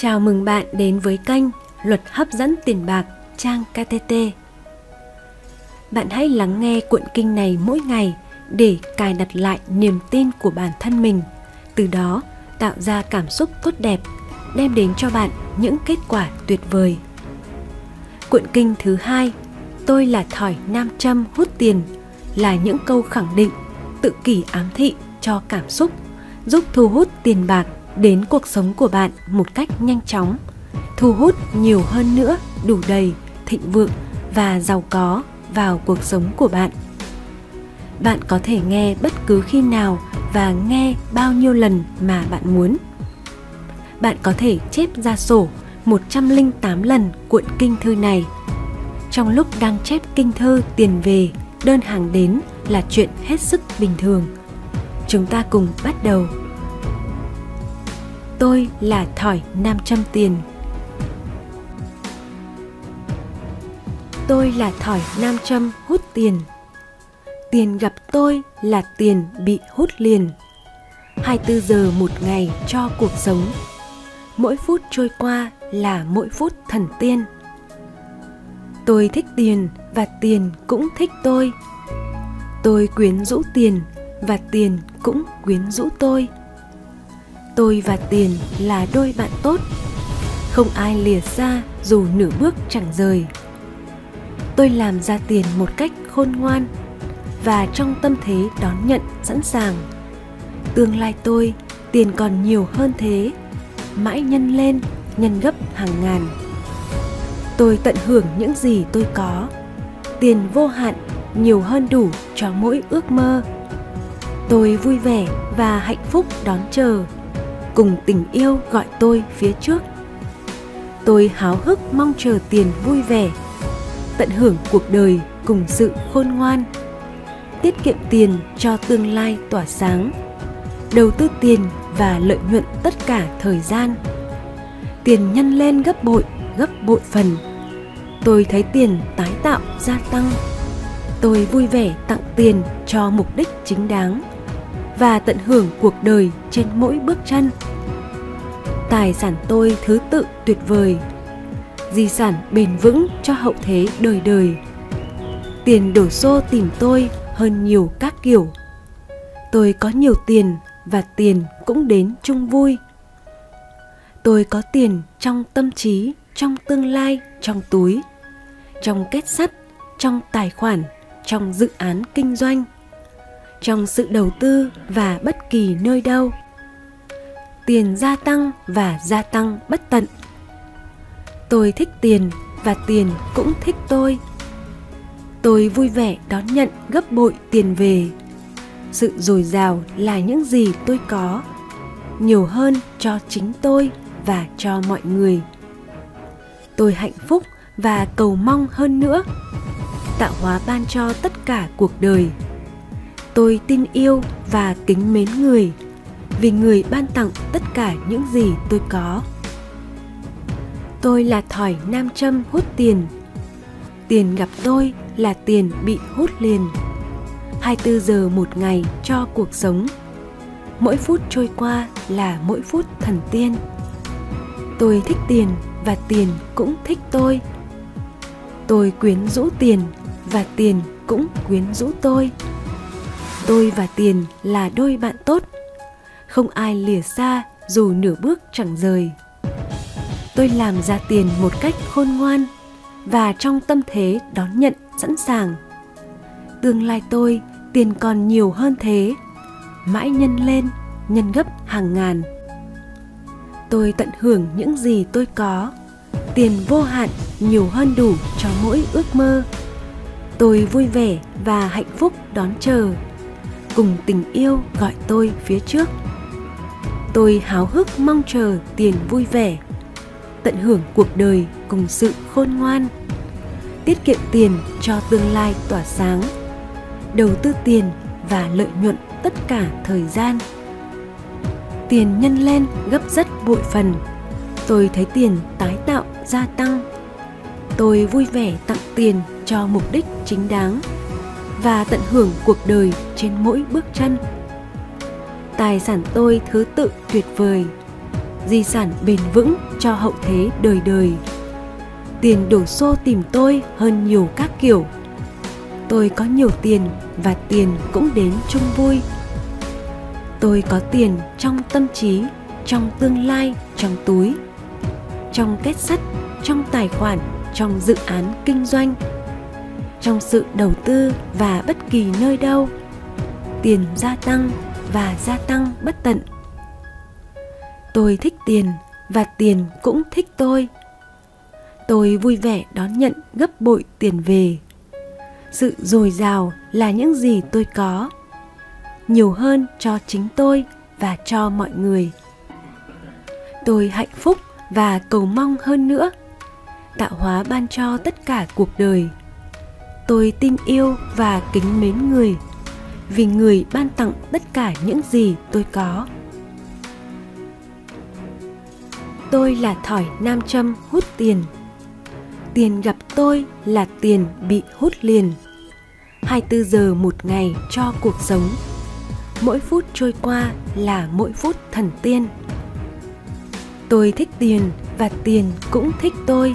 Chào mừng bạn đến với kênh Luật hấp dẫn tiền bạc trang KTT. Bạn hãy lắng nghe cuộn kinh này mỗi ngày để cài đặt lại niềm tin của bản thân mình, từ đó tạo ra cảm xúc tốt đẹp, đem đến cho bạn những kết quả tuyệt vời. Cuộn kinh thứ hai, tôi là thỏi nam châm hút tiền là những câu khẳng định, tự kỷ ám thị cho cảm xúc, giúp thu hút tiền bạc đến cuộc sống của bạn một cách nhanh chóng thu hút nhiều hơn nữa đủ đầy thịnh vượng và giàu có vào cuộc sống của bạn bạn có thể nghe bất cứ khi nào và nghe bao nhiêu lần mà bạn muốn bạn có thể chép ra sổ 108 lần cuộn kinh thư này. Trong lúc đang chép kinh thư tiền về, đơn hàng đến là chuyện hết sức bình thường. Chúng ta cùng bắt đầu tôi là thỏi 500 tiền. Tôi là thỏi nam châm hút tiền. Tiền gặp tôi là tiền bị hút liền. 24 giờ một ngày cho cuộc sống. Mỗi phút trôi qua là mỗi phút thần tiên. Tôi thích tiền và tiền cũng thích tôi. Tôi quyến rũ tiền và tiền cũng quyến rũ tôi tôi và tiền là đôi bạn tốt. Không ai lìa xa dù nửa bước chẳng rời. Tôi làm ra tiền một cách khôn ngoan và trong tâm thế đón nhận, sẵn sàng. Tương lai tôi, tiền còn nhiều hơn thế, mãi nhân lên, nhân gấp hàng ngàn. Tôi tận hưởng những gì tôi có. Tiền vô hạn, nhiều hơn đủ cho mỗi ước mơ. Tôi vui vẻ và hạnh phúc đón chờ cùng tình yêu gọi tôi phía trước. Tôi háo hức mong chờ tiền vui vẻ, tận hưởng cuộc đời cùng sự khôn ngoan, tiết kiệm tiền cho tương lai tỏa sáng, đầu tư tiền và lợi nhuận tất cả thời gian. Tiền nhân lên gấp bội gấp bội phần. Tôi thấy tiền tái tạo, gia tăng. Tôi vui vẻ tặng tiền cho mục đích chính đáng và tận hưởng cuộc đời trên mỗi bước chân tài sản tôi thứ tự tuyệt vời, di sản bền vững cho hậu thế đời đời. Tiền đổ xô tìm tôi hơn nhiều các kiểu. Tôi có nhiều tiền và tiền cũng đến chung vui. Tôi có tiền trong tâm trí, trong tương lai, trong túi, trong kết sắt, trong tài khoản, trong dự án kinh doanh, trong sự đầu tư và bất kỳ nơi đâu tiền gia tăng và gia tăng bất tận. Tôi thích tiền và tiền cũng thích tôi. Tôi vui vẻ đón nhận gấp bội tiền về. Sự dồi dào là những gì tôi có, nhiều hơn cho chính tôi và cho mọi người. Tôi hạnh phúc và cầu mong hơn nữa, tạo hóa ban cho tất cả cuộc đời. Tôi tin yêu và kính mến người vì người ban tặng tất cả những gì tôi có. Tôi là thỏi nam châm hút tiền. Tiền gặp tôi là tiền bị hút liền. 24 giờ một ngày cho cuộc sống. Mỗi phút trôi qua là mỗi phút thần tiên. Tôi thích tiền và tiền cũng thích tôi. Tôi quyến rũ tiền và tiền cũng quyến rũ tôi. Tôi và tiền là đôi bạn tốt không ai lìa xa dù nửa bước chẳng rời. Tôi làm ra tiền một cách khôn ngoan và trong tâm thế đón nhận sẵn sàng. Tương lai tôi tiền còn nhiều hơn thế, mãi nhân lên, nhân gấp hàng ngàn. Tôi tận hưởng những gì tôi có, tiền vô hạn nhiều hơn đủ cho mỗi ước mơ. Tôi vui vẻ và hạnh phúc đón chờ, cùng tình yêu gọi tôi phía trước tôi háo hức mong chờ tiền vui vẻ, tận hưởng cuộc đời cùng sự khôn ngoan, tiết kiệm tiền cho tương lai tỏa sáng, đầu tư tiền và lợi nhuận tất cả thời gian. Tiền nhân lên gấp rất bội phần, tôi thấy tiền tái tạo gia tăng. Tôi vui vẻ tặng tiền cho mục đích chính đáng và tận hưởng cuộc đời trên mỗi bước chân tài sản tôi thứ tự tuyệt vời, di sản bền vững cho hậu thế đời đời. Tiền đổ xô tìm tôi hơn nhiều các kiểu. Tôi có nhiều tiền và tiền cũng đến chung vui. Tôi có tiền trong tâm trí, trong tương lai, trong túi, trong kết sắt, trong tài khoản, trong dự án kinh doanh, trong sự đầu tư và bất kỳ nơi đâu. Tiền gia tăng và gia tăng bất tận. Tôi thích tiền và tiền cũng thích tôi. Tôi vui vẻ đón nhận gấp bội tiền về. Sự dồi dào là những gì tôi có, nhiều hơn cho chính tôi và cho mọi người. Tôi hạnh phúc và cầu mong hơn nữa, tạo hóa ban cho tất cả cuộc đời. Tôi tin yêu và kính mến người vì người ban tặng tất cả những gì tôi có. Tôi là thỏi nam châm hút tiền. Tiền gặp tôi là tiền bị hút liền. 24 giờ một ngày cho cuộc sống. Mỗi phút trôi qua là mỗi phút thần tiên. Tôi thích tiền và tiền cũng thích tôi.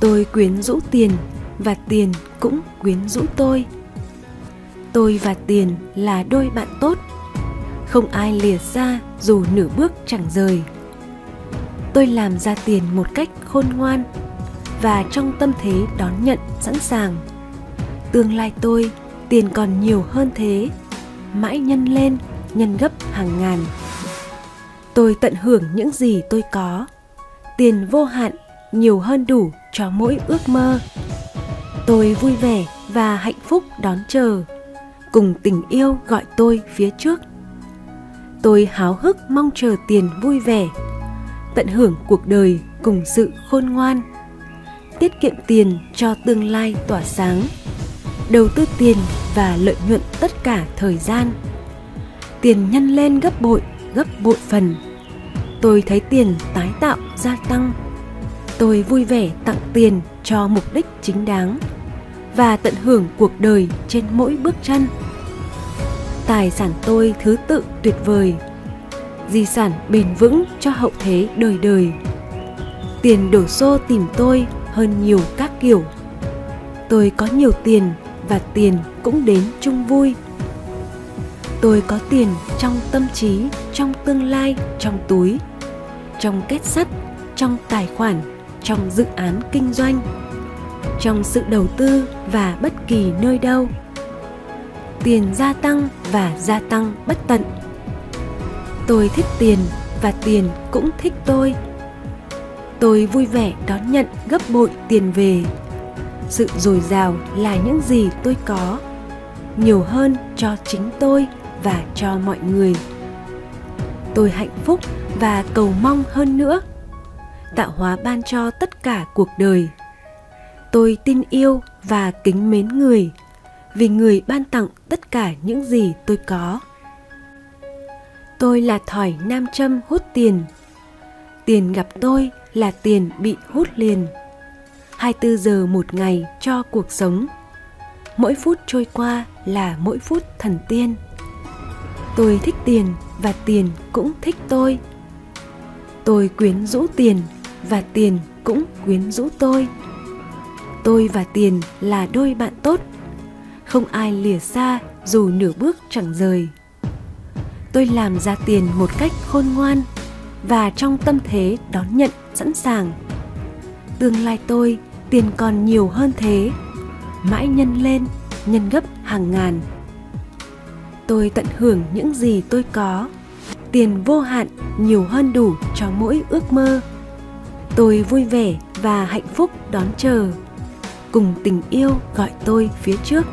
Tôi quyến rũ tiền và tiền cũng quyến rũ tôi tôi và tiền là đôi bạn tốt. Không ai lìa xa dù nửa bước chẳng rời. Tôi làm ra tiền một cách khôn ngoan và trong tâm thế đón nhận, sẵn sàng. Tương lai tôi, tiền còn nhiều hơn thế, mãi nhân lên, nhân gấp hàng ngàn. Tôi tận hưởng những gì tôi có. Tiền vô hạn, nhiều hơn đủ cho mỗi ước mơ. Tôi vui vẻ và hạnh phúc đón chờ cùng tình yêu gọi tôi phía trước. Tôi háo hức mong chờ tiền vui vẻ, tận hưởng cuộc đời cùng sự khôn ngoan, tiết kiệm tiền cho tương lai tỏa sáng, đầu tư tiền và lợi nhuận tất cả thời gian. Tiền nhân lên gấp bội gấp bội phần. Tôi thấy tiền tái tạo gia tăng. Tôi vui vẻ tặng tiền cho mục đích chính đáng và tận hưởng cuộc đời trên mỗi bước chân tài sản tôi thứ tự tuyệt vời, di sản bền vững cho hậu thế đời đời. Tiền đổ xô tìm tôi hơn nhiều các kiểu. Tôi có nhiều tiền và tiền cũng đến chung vui. Tôi có tiền trong tâm trí, trong tương lai, trong túi, trong kết sắt, trong tài khoản, trong dự án kinh doanh, trong sự đầu tư và bất kỳ nơi đâu tiền gia tăng và gia tăng bất tận. Tôi thích tiền và tiền cũng thích tôi. Tôi vui vẻ đón nhận gấp bội tiền về. Sự dồi dào là những gì tôi có, nhiều hơn cho chính tôi và cho mọi người. Tôi hạnh phúc và cầu mong hơn nữa, tạo hóa ban cho tất cả cuộc đời. Tôi tin yêu và kính mến người vì người ban tặng tất cả những gì tôi có. Tôi là thỏi nam châm hút tiền. Tiền gặp tôi là tiền bị hút liền. 24 giờ một ngày cho cuộc sống. Mỗi phút trôi qua là mỗi phút thần tiên. Tôi thích tiền và tiền cũng thích tôi. Tôi quyến rũ tiền và tiền cũng quyến rũ tôi. Tôi và tiền là đôi bạn tốt không ai lìa xa dù nửa bước chẳng rời. Tôi làm ra tiền một cách khôn ngoan và trong tâm thế đón nhận, sẵn sàng. Tương lai tôi tiền còn nhiều hơn thế, mãi nhân lên, nhân gấp hàng ngàn. Tôi tận hưởng những gì tôi có, tiền vô hạn nhiều hơn đủ cho mỗi ước mơ. Tôi vui vẻ và hạnh phúc đón chờ, cùng tình yêu gọi tôi phía trước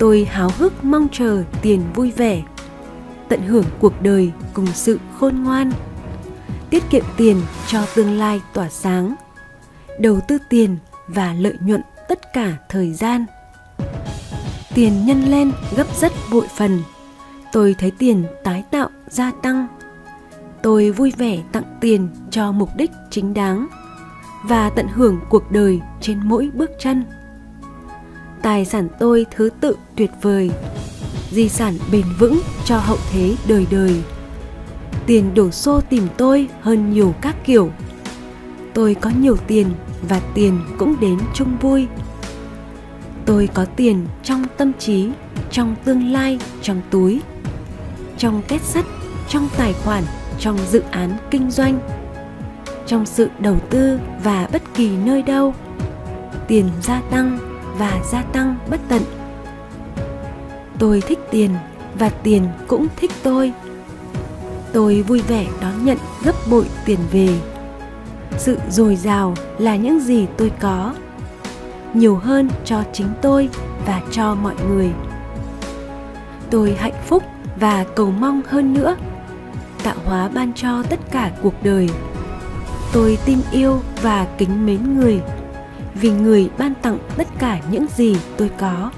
tôi háo hức mong chờ tiền vui vẻ, tận hưởng cuộc đời cùng sự khôn ngoan, tiết kiệm tiền cho tương lai tỏa sáng, đầu tư tiền và lợi nhuận tất cả thời gian. Tiền nhân lên gấp rất bội phần, tôi thấy tiền tái tạo gia tăng. Tôi vui vẻ tặng tiền cho mục đích chính đáng và tận hưởng cuộc đời trên mỗi bước chân tài sản tôi thứ tự tuyệt vời, di sản bền vững cho hậu thế đời đời. Tiền đổ xô tìm tôi hơn nhiều các kiểu. Tôi có nhiều tiền và tiền cũng đến chung vui. Tôi có tiền trong tâm trí, trong tương lai, trong túi, trong kết sắt, trong tài khoản, trong dự án kinh doanh, trong sự đầu tư và bất kỳ nơi đâu. Tiền gia tăng và gia tăng bất tận. Tôi thích tiền và tiền cũng thích tôi. Tôi vui vẻ đón nhận gấp bội tiền về. Sự dồi dào là những gì tôi có, nhiều hơn cho chính tôi và cho mọi người. Tôi hạnh phúc và cầu mong hơn nữa, tạo hóa ban cho tất cả cuộc đời. Tôi tin yêu và kính mến người vì người ban tặng tất cả những gì tôi có.